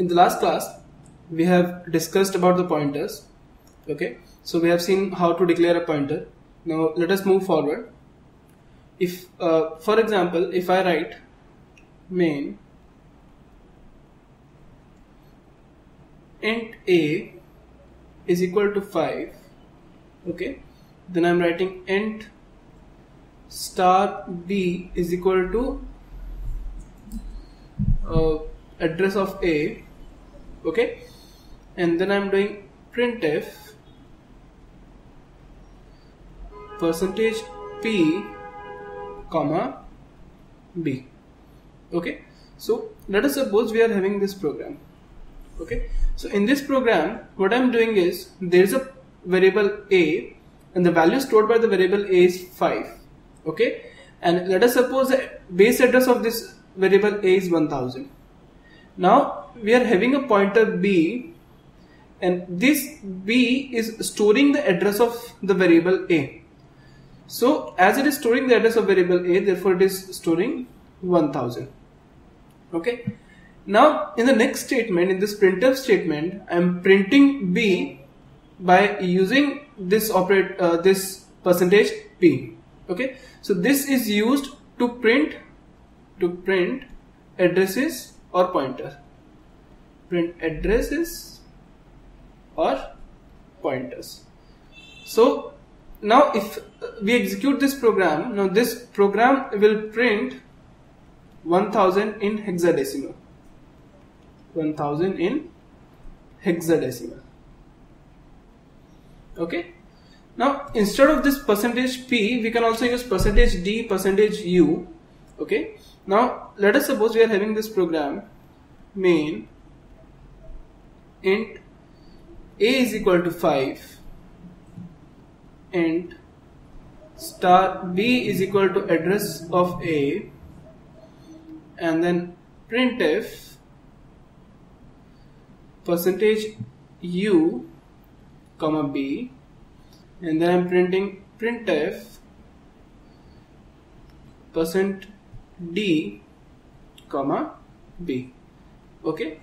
in the last class we have discussed about the pointers okay? So we have seen how to declare a pointer. Now let us move forward. If uh, for example if I write main int a is equal to 5 okay? Then I'm writing int star b is equal to uh, address of a okay? And then I'm doing printf percentage p comma b. Okay? So let us suppose we are having this program. Okay? So in this program what I'm doing is there is a variable a and the value stored by the variable a is 5 okay? And let us suppose the base address of this variable a is 1000 now we are having a pointer b and this b is storing the address of the variable a. So as it is storing the address of variable a therefore it is storing 1000 okay? Now in the next statement in this printf statement I am printing b by using this operate uh, this percentage p. Okay? So this is used to print to print addresses or pointer. Print addresses or pointers. So now if we execute this program now this program will print 1000 in hexadecimal. 1000 in hexadecimal. Okay? Now instead of this percentage p we can also use percentage d percentage u okay? Now let us suppose we are having this program main int a is equal to 5 int star b is equal to address of a and then printf percentage u comma b and then I'm printing printf percent d comma b. Okay?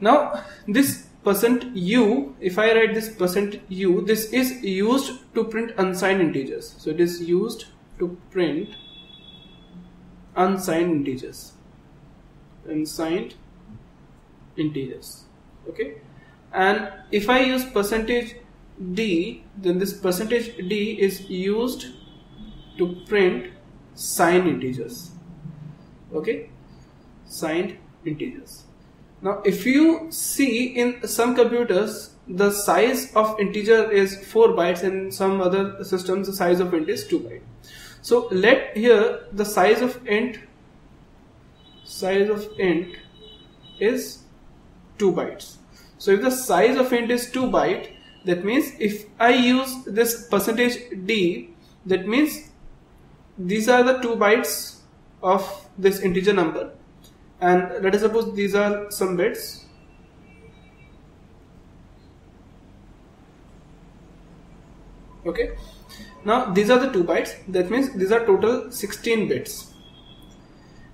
Now this percent u if I write this percent u this is used to print unsigned integers. So it is used to print unsigned integers. Unsigned integers. Okay? And if I use percentage d then this percentage d is used to print signed integers. Okay? Signed integers. Now if you see in some computers the size of integer is 4 bytes and some other systems the size of int is 2 byte so let here the size of int size of int is 2 bytes. So if the size of int is 2 byte that means if I use this percentage d that means these are the 2 bytes of this integer number. And let us suppose these are some bits. Okay. Now these are the 2 bytes. That means these are total 16 bits.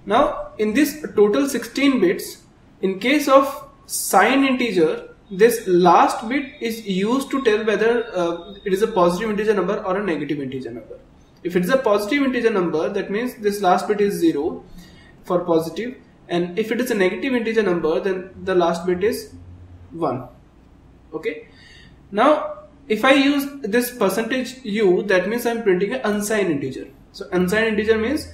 Now in this total 16 bits in case of signed integer this last bit is used to tell whether uh, it is a positive integer number or a negative integer number if it is a positive integer number that means this last bit is 0 for positive. And if it is a negative integer number then the last bit is 1 okay? Now if I use this percentage u that means I am printing an unsigned integer. So unsigned integer means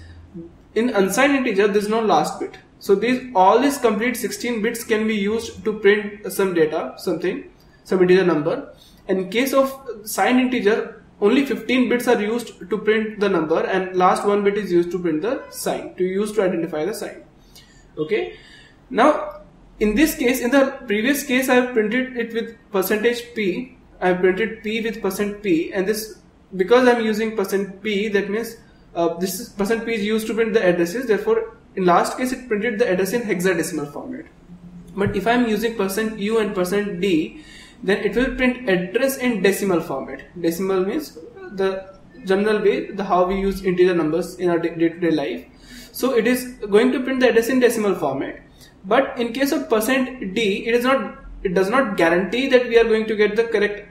in unsigned integer there is no last bit. So these all these complete 16 bits can be used to print some data something some integer number. In case of signed integer only 15 bits are used to print the number and last one bit is used to print the sign to use to identify the sign. Okay? Now in this case in the previous case I have printed it with percentage p. I have printed p with percent p and this because I am using percent p that means uh, this percent p is used to print the addresses. Therefore in last case it printed the address in hexadecimal format. But if I am using percent u and percent d then it will print address in decimal format. Decimal means the general way the how we use integer numbers in our day-to-day -day life. So it is going to print the address in decimal format. But in case of percent d it is not it does not guarantee that we are going to get the correct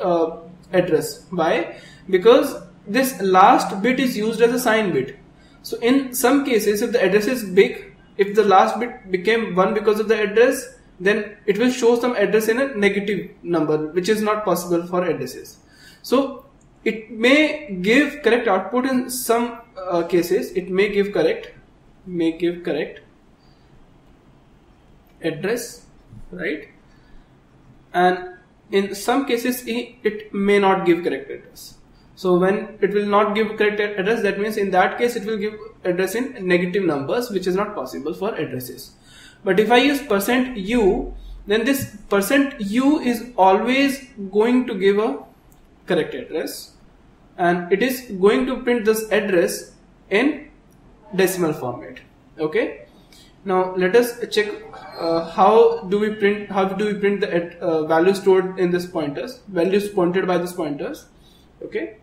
uh, address. Why? Because this last bit is used as a sign bit. So in some cases if the address is big if the last bit became 1 because of the address then it will show some address in a negative number which is not possible for addresses. So it may give correct output in some uh, cases. It may give correct may give correct address right? And in some cases it may not give correct address. So when it will not give correct address that means in that case it will give address in negative numbers which is not possible for addresses but if I use percent %u then this percent %u is always going to give a correct address. And it is going to print this address in decimal format. Okay? Now let us check uh, how do we print how do we print the uh, value stored in this pointers values pointed by this pointers. Okay